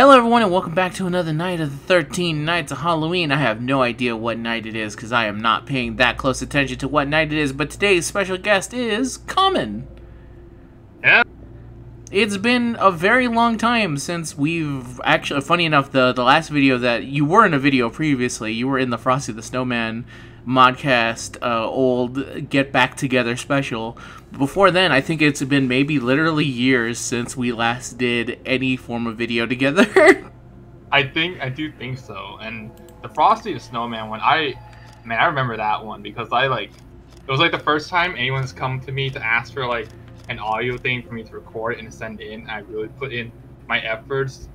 Hello everyone and welcome back to another night of the 13 Nights of Halloween. I have no idea what night it is because I am not paying that close attention to what night it is, but today's special guest is Kamen. Yeah. It's been a very long time since we've actually, funny enough, the, the last video that you were in a video previously, you were in the Frosty the Snowman modcast uh, old get back together special before then i think it's been maybe literally years since we last did any form of video together I think I do think so. And the Frosty the Snowman one, I man, I remember that one because I like it was like the first time anyone's come to me to ask for like an audio thing for me to record and send in. I really put in my efforts,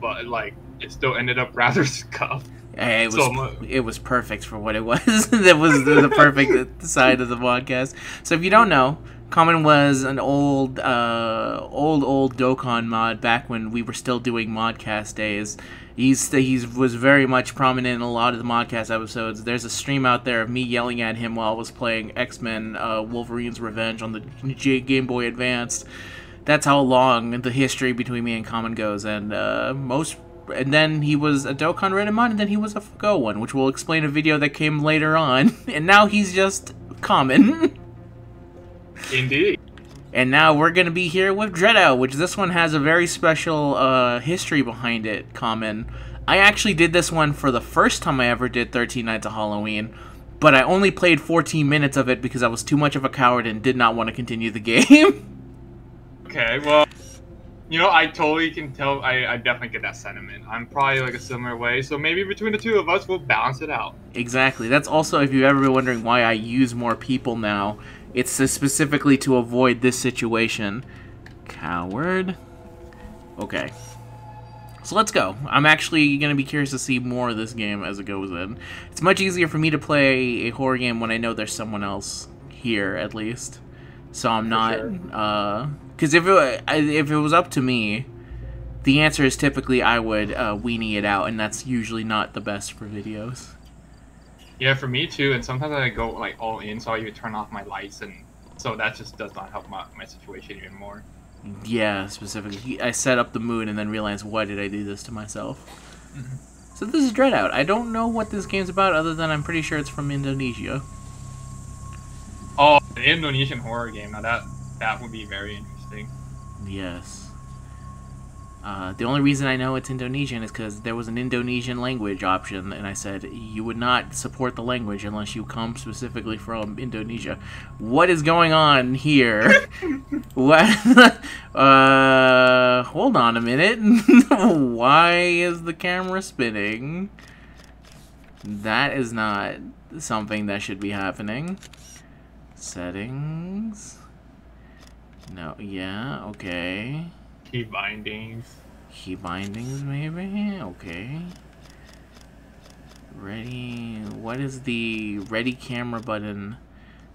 but like it still ended up rather scuffed. Eh, it was So it was perfect for what it was. That was the, the perfect side of the podcast. So if you don't know Kamen was an old uh old old dokkan mod back when we were still doing modcast days. He's he's was very much prominent in a lot of the modcast episodes. There's a stream out there of me yelling at him while i was playing x-men uh, wolverine's revenge on the J- game boy advance. That's how long the history between me and Kamen goes and uh most and then he was a Dokkan Renamon, and then he was a Go one, which we'll explain a video that came later on. And now he's just Kamen. Indeed. and now we're gonna be here with Dreadout, which this one has a very special uh, history behind it. Kamen. I actually did this one for the first time I ever did 13 Nights of Halloween, but I only played 14 minutes of it because I was too much of a coward and did not want to continue the game. Okay, well you know, I totally can tell I, I definitely get that sentiment. I'm probably like a similar way, so maybe between the two of us we'll balance it out. Exactly. That's also if you've ever been wondering why I use more people now. It's specifically to avoid this situation. Coward. Okay. So let's go. I'm actually going to be curious to see more of this game as it goes in. It's much easier for me to play a horror game when I know there's someone else here, at least. So I'm not, sure. uh, because if it if it was up to me, the answer is typically I would uh, weenie it out, and that's usually not the best for videos. Yeah, for me too, and sometimes I go like all in, so I even turn off my lights and so that just does not help my, my situation even more. Yeah, specifically. I set up the mood and then realized, why did I do this to myself? So this is Dreadout. I don't know what this game's about, other than I'm pretty sure it's from Indonesia. Oh, an Indonesian horror game. Now that that would be very interesting. Yes. Uh, the only reason I know it's Indonesian is because there was an Indonesian language option, and I said you would not support the language unless you come specifically from Indonesia. What is going on here? what? uh, hold on a minute. Why is the camera spinning? That is not something that should be happening. Settings. No, yeah, okay. Key bindings. Key bindings, maybe? Okay. Ready. What is the ready camera button?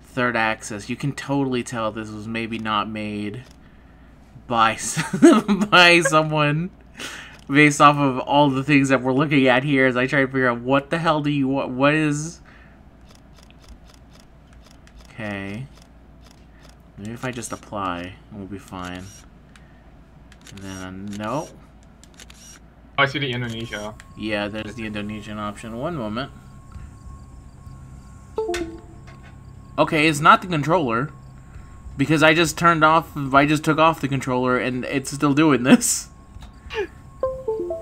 Third access. You can totally tell this was maybe not made by, by someone based off of all the things that we're looking at here as I try to figure out what the hell do you want. What is. Okay. Maybe if I just apply, we'll be fine. And then, uh, no. Oh, I see the Indonesia. Yeah, there's the Indonesian option. One moment. Okay, it's not the controller. Because I just turned off, I just took off the controller and it's still doing this.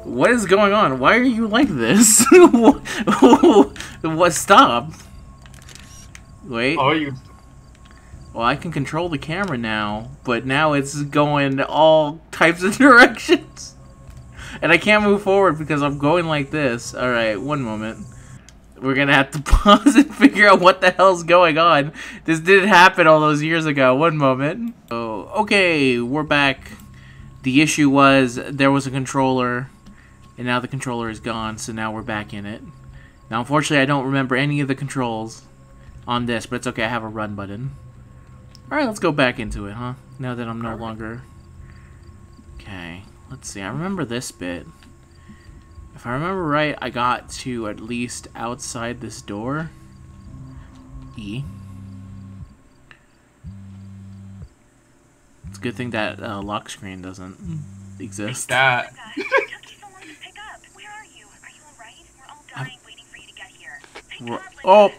What is going on? Why are you like this? what? Stop. Wait. Oh, you. Well, I can control the camera now, but now it's going all types of directions. And I can't move forward because I'm going like this. Alright, one moment. We're gonna have to pause and figure out what the hell's going on. This didn't happen all those years ago. One moment. Oh, okay, we're back. The issue was there was a controller, and now the controller is gone, so now we're back in it. Now, unfortunately, I don't remember any of the controls on this, but it's okay. I have a run button. Alright, let's go back into it, huh? Now that I'm no right. longer... Okay, let's see. I remember this bit. If I remember right, I got to at least outside this door. E. It's a good thing that uh, lock screen doesn't exist. That. We're, oh!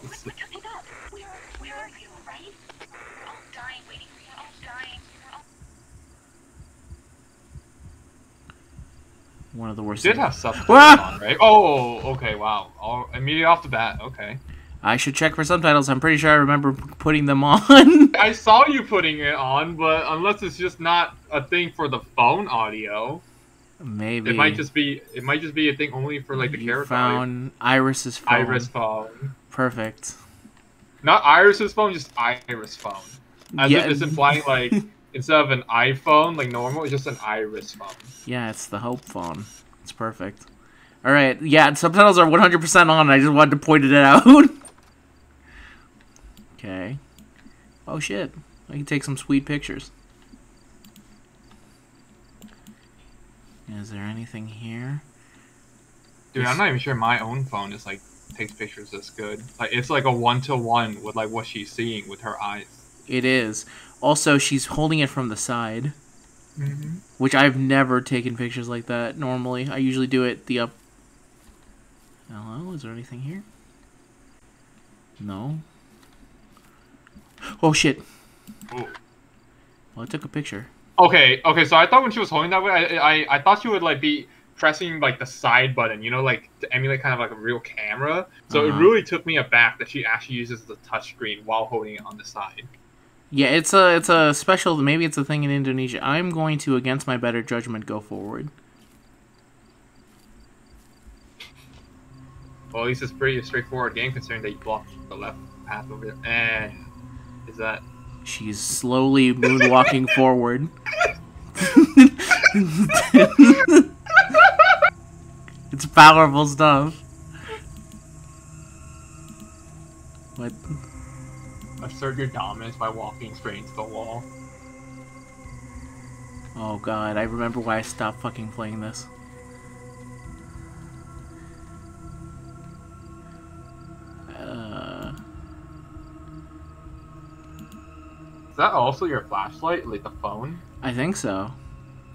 One of the worst. You did have subtitles Ah! on, right? Oh, okay, wow. Oh, immediately off the bat, okay. I should check for subtitles. I'm pretty sure I remember putting them on. I saw you putting it on, but unless it's just not a thing for the phone audio, Maybe. it might just be it might just be a thing only for like the you character. found Iris's phone. Iris phone. Perfect. Not Iris's phone, just Iris phone. As Yeah. if it's implying like instead of an iPhone like normal, it's just an Iris phone. Yeah, it's the Hope phone. It's perfect. All right. Yeah, subtitles are 100% on. I just wanted to point it out. okay. Oh shit. I can take some sweet pictures. Is there anything here? Dude, I'm not even sure my own phone is like takes pictures this good. Like it's like a one to one with like what she's seeing with her eyes. It is. Also, she's holding it from the side, Mm-hmm. which I've never taken pictures like that normally. I usually do it the up. Hello, is there anything here? No. Oh shit. Ooh. Well, I took a picture. Okay, okay. So I thought when she was holding that way, I, I I thought she would like be pressing like the side button, you know, like to emulate kind of like a real camera. So Uh-huh. it really took me aback that she actually uses the touchscreen while holding it on the side. Yeah, it's a it's a special. Maybe it's a thing in Indonesia. I'm going to, against my better judgment, go forward. Well, at least it's pretty straightforward game considering that you blocked the left path over there. Eh, is that? She's slowly moonwalking forward. it's powerful stuff. What? Assert your dominance by walking straight into the wall. Oh god, I remember why I stopped fucking playing this. Uh, Is that also your flashlight, like the phone? I think so.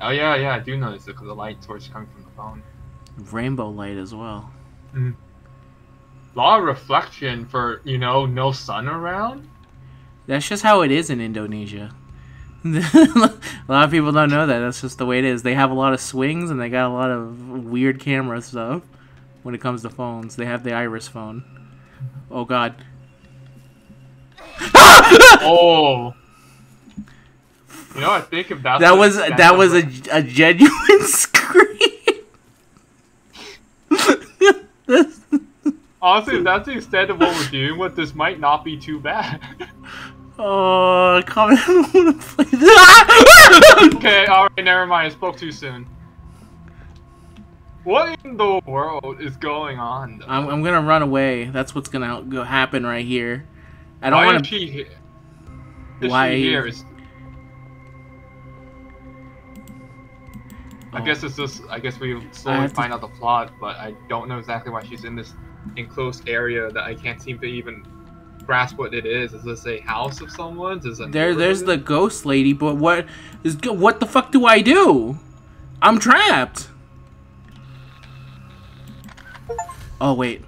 Oh yeah, yeah, I do notice it because the light source coming from the phone. Rainbow light as well. A lot of reflection for you know no sun around. That's just how it is in Indonesia. a lot of people don't know that. That's just the way it is. They have a lot of swings and they got a lot of weird camera stuff when it comes to phones. They have the Iris phone. Oh god. Oh. You know, I think if that's That was that was a, a genuine scream. honestly, if that's the extent of what we're doing with this, might not be too bad. Oh, Kamen. I don't want to play this. okay, all right, never mind. I spoke too soon. What in the world is going on? Though? I'm, I'm gonna run away. That's what's gonna go happen right here. I don't Why want is to. she here? Is Why- she here? Is, I Oh. guess it's just. I guess we slowly have to- find out the plot, but I don't know exactly why she's in this enclosed area that I can't seem to even grasp what it is. Is this a house of someone's? Is it There, there's the ghost lady, but what is what the fuck do I do? I'm trapped. Oh wait.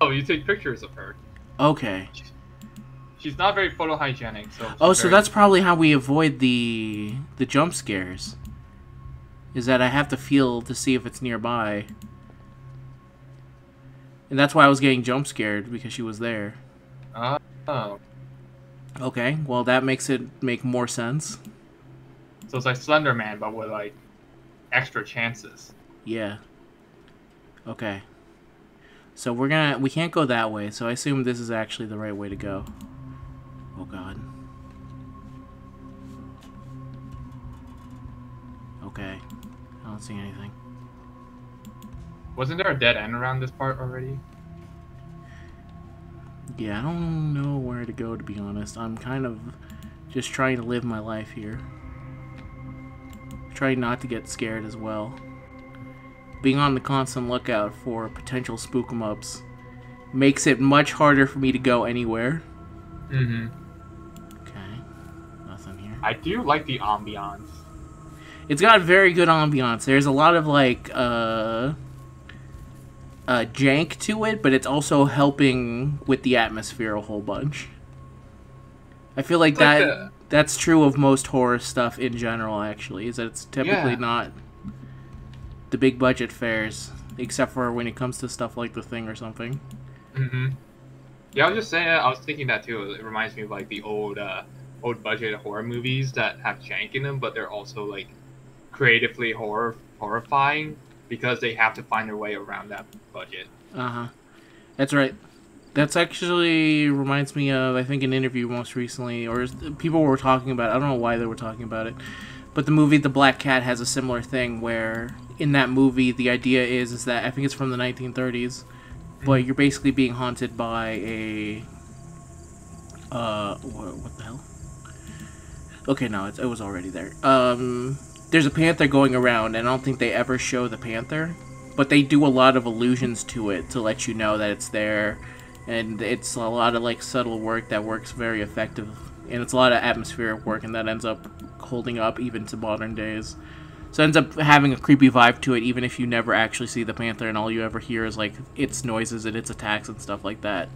Oh, you take pictures of her. Okay. She's not very photohygienic, so. Oh, so very- that's probably how we avoid the the jump scares. Is that I have to feel to see if it's nearby. And that's why I was getting jump scared because she was there. Oh, Okay, well that makes it make more sense. so it's like Slender Man, but with like extra chances. Yeah. Okay. So we're gonna we can't go that way, so I assume this is actually the right way to go. Oh god. Okay. I don't see anything. Wasn't there a dead end around this part already? Yeah, I don't know where to go to be honest. I'm kind of just trying to live my life here. Trying not to get scared as well. Being on the constant lookout for potential spook 'em ups makes it much harder for me to go anywhere. Mm-hmm. Okay. Nothing here. I do like the ambiance. It's got very good ambiance. There's a lot of like uh uh, jank to it, but it's also helping with the atmosphere a whole bunch. I feel like like that the- that's true of most horror stuff in general. Actually, is that it's typically Yeah. not the big budget fares, except for when it comes to stuff like The Thing or something. hmm Yeah, I was just saying. I was thinking that too. It reminds me of like the old, uh, old budget horror movies that have jank in them, but they're also like creatively horror horrifying because they have to find their way around that budget. Uh huh. That's right. That's actually reminds me of I think an interview most recently, or people were talking about. I don't know why they were talking about it, but the movie The Black Cat has a similar thing where in that movie the idea is is that I think it's from the 1930s, but you're basically being haunted by a uh what, what the hell? Okay, no, it's, it was already there. Um, there's a panther going around, and I don't think they ever show the panther but they do a lot of allusions to it to let you know that it's there and it's a lot of like subtle work that works very effective and it's a lot of atmospheric work and that ends up holding up even to modern days. So it ends up having a creepy vibe to it even if you never actually see the panther and all you ever hear is like its noises and its attacks and stuff like that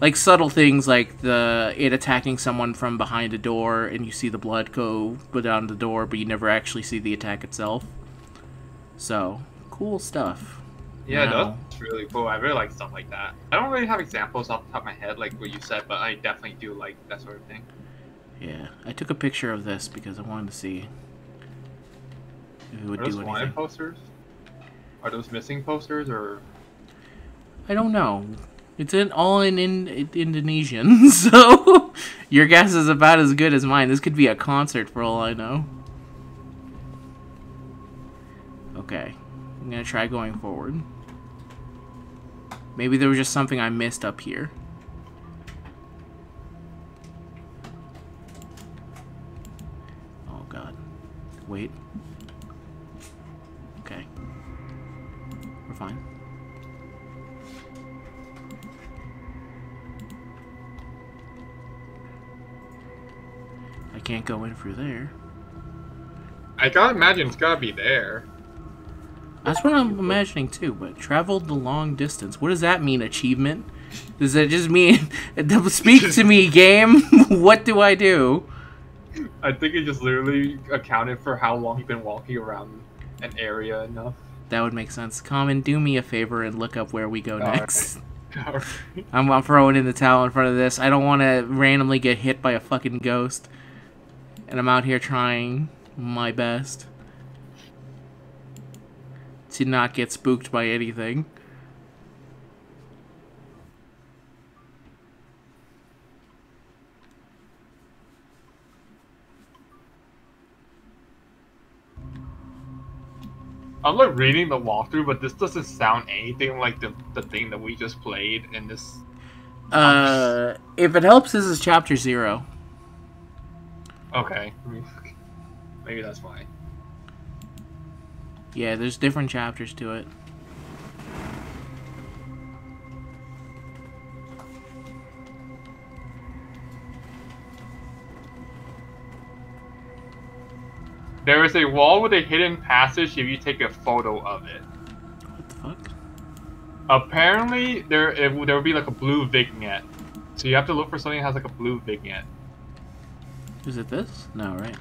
like subtle things like the it attacking someone from behind a door and you see the blood go go down the door but you never actually see the attack itself so cool stuff Yeah, Wow. that's really cool. I really like stuff like that. I don't really have examples off the top of my head, like what you said, but I definitely do like that sort of thing. Yeah, I took a picture of this because I wanted to see if it would Are those do wanted posters? Are those missing posters or? I don't know. It's in all in, in, in Indonesian, so your guess is about as good as mine. This could be a concert for all I know. Okay, I'm gonna try going forward. Maybe there was just something I missed up here. Oh god. Wait. Go in through there. I gotta imagine it's gotta be there. That's what I'm imagining too, but traveled the long distance. What does that mean, achievement? Does that just mean speak to me, game? what do I do? I think it just literally accounted for how long you've been walking around an area enough. That would make sense. Kamen, do me a favor and look up where we go Alright. next. I'm, I'm throwing in the towel in front of this. I don't want to randomly get hit by a fucking ghost. And I'm out here trying my best to not get spooked by anything. I'm like reading the walkthrough, but this doesn't sound anything like the the thing that we just played in this. Uh, if it helps, this is chapter zero. Okay, maybe that's why. Yeah, there's different chapters to it. There is a wall with a hidden passage if you take a photo of it. What the fuck? Apparently, there it, there will be like a blue vignette, so you have to look for something that has like a blue vignette. Is it this? No, right?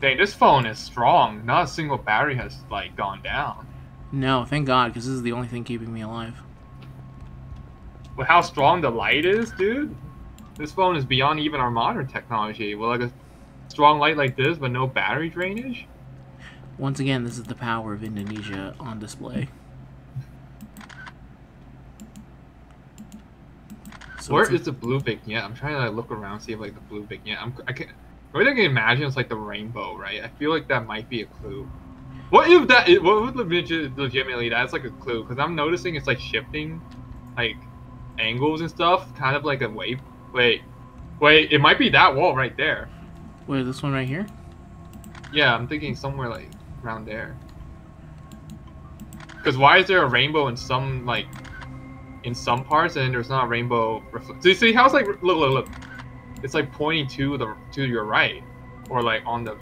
Dang, this phone is strong. Not a single battery has like gone down. No, thank God, because this is the only thing keeping me alive. With how strong the light is, dude, this phone is beyond even our modern technology. With like a strong light like this, but no battery drainage. Once again, this is the power of Indonesia on display. Where it's the blue vignette? I'm trying to like, look around, see if like the blue vignette. I'm I can. What I can imagine it's like the rainbow, right? I feel like that might be a clue. What if that? Is, what would legit, legitimately that's like a clue? Because I'm noticing it's like shifting, like angles and stuff, kind of like a wave. Wait, wait, it might be that wall right there. Wait, this one right here? Yeah, I'm thinking somewhere like around there. Because why is there a rainbow in some like in some parts and there's not a rainbow? Refl- so you see how it's like look look look, it's like pointing to the to your right, or like on the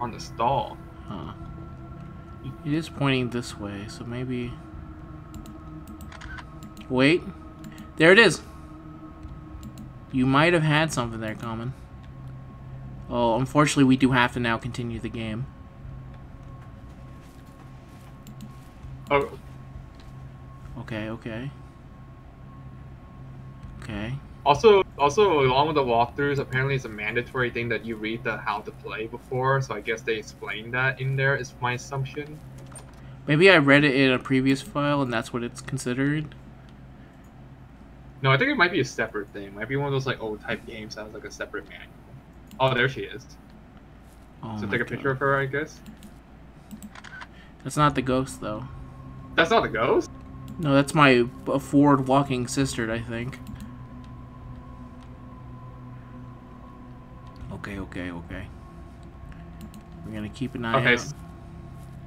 on the stall. Huh. It is pointing this way, so maybe... Wait. There it is! You might have had something there, Kamen. Oh, unfortunately, we do have to now continue the game. Oh, Okay, okay. Okay. also, also along with the walkthroughs, apparently it's a mandatory thing that you read the how to play before. So I guess they explained that in there. Is my assumption. Maybe I read it in a previous file and that's what it's considered. No, I think it might be a separate thing. It might be one of those like old type games that has like a separate manual. Oh, there she is. Oh so take a God. picture of her, I guess. That's not the ghost, though. That's not the ghost. No, that's my uh, forward walking sister, I think. Okay, okay, okay. We're gonna keep an eye Okay. out.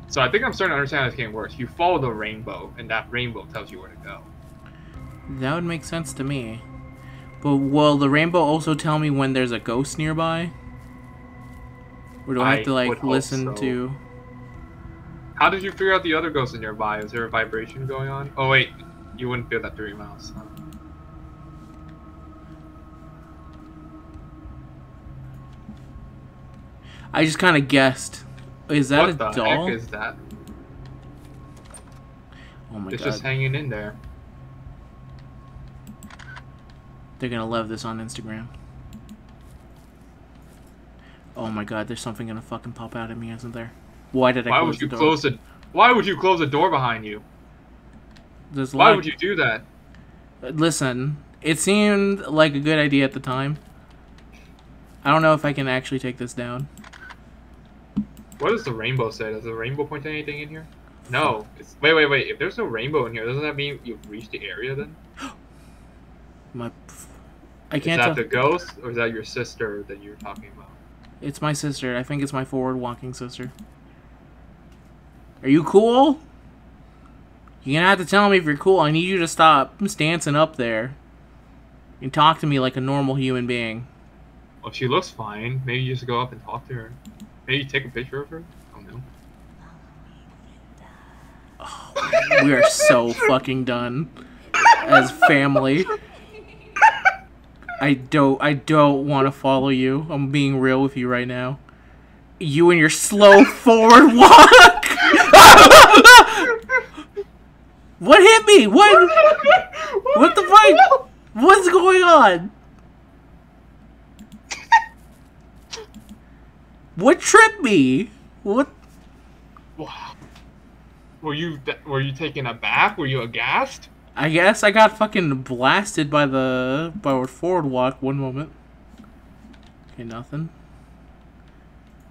So I think I'm starting to understand how this game works. You follow the rainbow, and that rainbow tells you where to go. That would make sense to me. But will the rainbow also tell me when there's a ghost nearby? Or do I, I have to like listen so. to? How did you figure out the other ghosts in nearby? Is there a vibration going on? Oh wait, you wouldn't feel that through your mouse. Huh? I just kind of guessed. Is that what a the doll? heck is that? oh my it's god, It's just hanging in there. they're gonna love this on Instagram. Oh my god, there's something gonna fucking pop out at me, isn't there? Why did I Why would you the close the? Why would you close the door behind you? There's Why would you do that? Listen, it seemed like a good idea at the time. I don't know if I can actually take this down. What does the rainbow say? Does the rainbow point to anything in here? No. It's, wait, wait, wait. If there's no rainbow in here, doesn't that mean you've reached the area then? My, I can't Is that tell. the ghost or is that your sister that you're talking about? It's my sister. I think it's my forward walking sister. Are you cool? You're gonna have to tell me if you're cool. I need you to stop stancing up there and talk to me like a normal human being. Well, she looks fine. Maybe you just go up and talk to her. Maybe take a picture of her. I don't know. Oh, we are so fucking done as family. I don't I don't want to follow you. I'm being real with you right now. You and your slow forward walk. What hit me? What What the fuck? What's going on? What tripped me? What Wow. Were you were you taken aback? Were you aghast? I guess I got fucking blasted by the by our forward walk one moment. Okay, nothing.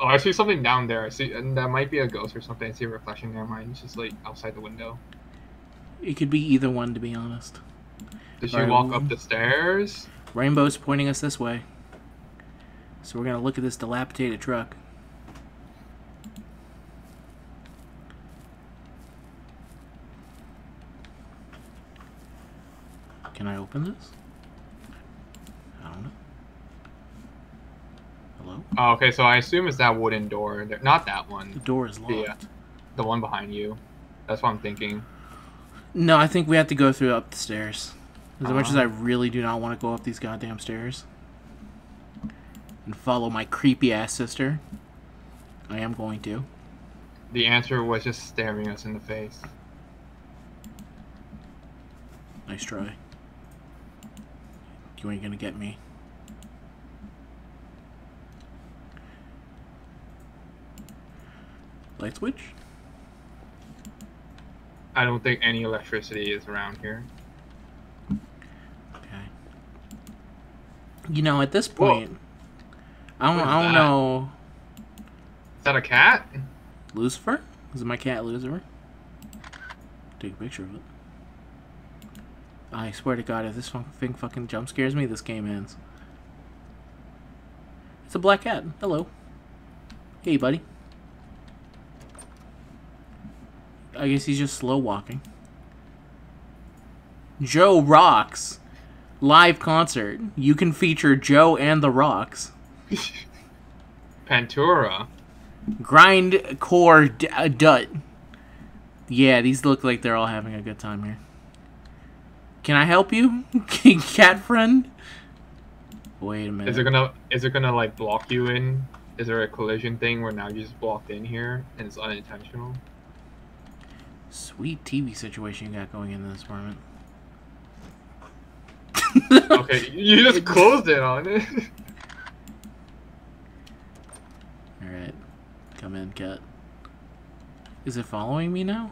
Oh, I see something down there. I see, and that might be a ghost or something. I see a reflection there. Mine. It's just like outside the window. It could be either one, to be honest. Did she walk up the stairs? Rainbow's pointing us this way. So we're gonna look at this dilapidated truck. Can I open this? I don't know. Hello? Oh, okay, so I assume it's that wooden door. Not that one. The door is locked. Yeah. The one behind you. That's what I'm thinking. No, I think we have to go through up the stairs. As much as Ah. I really do not want to go up these goddamn stairs and follow my creepy ass sister, I am going to. The answer was just staring us in the face. Nice try. You ain't gonna get me. Light switch? I don't think any electricity is around here. Okay. You know, at this Whoa. point, I don't, I don't that? know. Is that a cat? Lucifer? Is it my cat Lucifer? Take a picture of it. I swear to God, if this thing fucking jump scares me, this game ends. It's a black cat. Hello. Hey, buddy. I guess he's just slow walking. Joe Rocks. Live concert. You can feature Joe and the Rocks. Pantura. Grind core d- uh, dut. Yeah, these look like they're all having a good time here. Can I help you, cat friend? Wait a minute. Is it gonna is it gonna like block you in? Is there a collision thing where now you just blocked in here and it's unintentional? Sweet TV situation you got going in this apartment. Okay, you just closed it on it. Alright. Come in, cat. Is it following me now?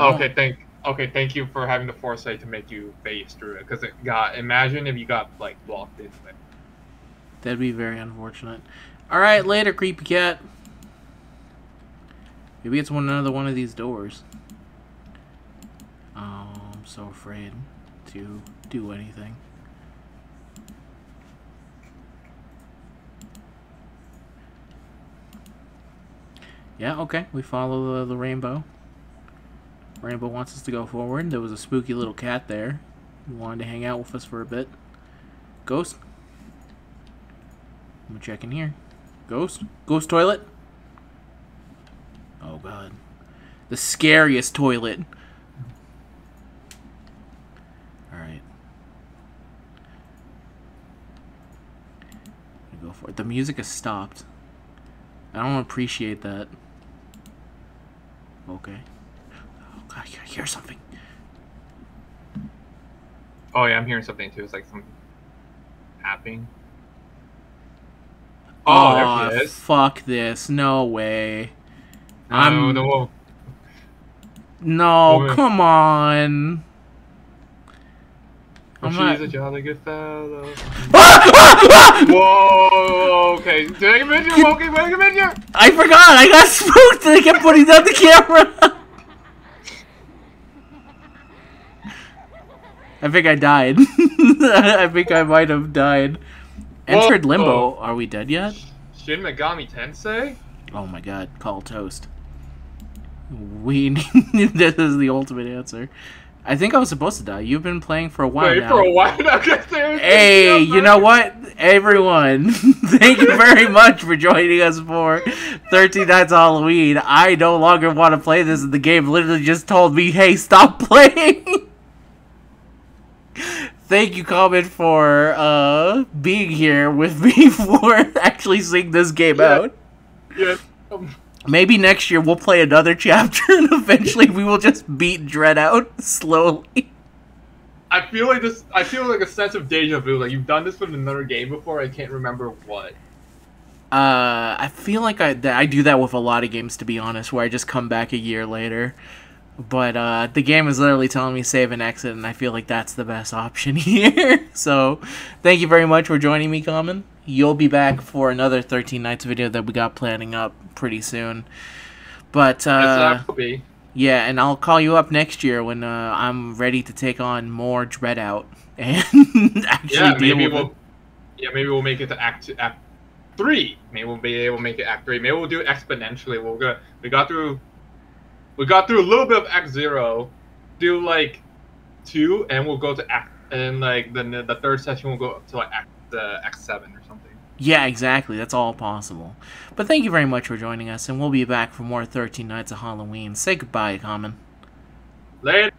Okay, thank okay, thank you for having the foresight to make you phase through it because it got. Imagine if you got like blocked into it. That'd be very unfortunate. Alright, later, creepy cat. Maybe it's one another one of these doors. Oh, I'm so afraid to do anything. Yeah, okay. We follow the, the rainbow. Rainbow wants us to go forward. There was a spooky little cat there. He wanted to hang out with us for a bit. Ghost? I'm gonna check in here. Ghost? Ghost toilet? Oh god. The scariest toilet. Alright. Go for it. The music has stopped. I don't appreciate that. Okay. Oh god, I hear something. Oh yeah, I'm hearing something too. It's like some tapping. Oh, is. fuck this. No way. I'm- no, No, Woman. come on. oh, I'm she's not- a jolly good fellow. Ah! Ah! Ah! Whoa, okay. Did I convince you? Okay, did I convince you? I forgot. I got spooked and I kept putting down the camera. I think I died. I think I might have died. Entered Whoa. limbo. Are we dead yet? Shin Megami Tensei? Oh my god. Call toast. We this is the ultimate answer. I think I was supposed to die. You've been playing for a while Wait now. for a while now. Hey, you know what? Everyone, thank you very much for joining us for 13 Nights of Halloween. I no longer want to play this, and the game literally just told me, hey, stop playing. thank you, Kamen, for uh, being here with me for actually seeing this game Yeah. out. Yeah. Um, Maybe next year we'll play another chapter, and eventually we will just beat Dreadout slowly. I feel like this. I feel like a sense of deja vu. Like you've done this with another game before. I can't remember what. Uh, I feel like I that I do that with a lot of games to be honest, where I just come back a year later. But uh, the game is literally telling me save and exit, and I feel like that's the best option here. so, thank you very much for joining me, Kamen. You'll be back for another 13 Nights video that we got planning up pretty soon. But uh, Yes, that could be. yeah, and I'll call you up next year when uh, I'm ready to take on more Dreadout and actually Yeah, deal maybe with we'll. it. Yeah, maybe we'll make it to Act Act Three. Maybe we'll be able to make it Act Three. Maybe we'll do it exponentially. We'll go. We got through. We got through a little bit of Act Zero. Do like two, and we'll go to Act. And like the the third session, we'll go up to like Act Act Seven or something. Yeah, exactly. That's all possible. But thank you very much for joining us, and we'll be back for more 13 Nights of Halloween. Say goodbye, Kamen. Later.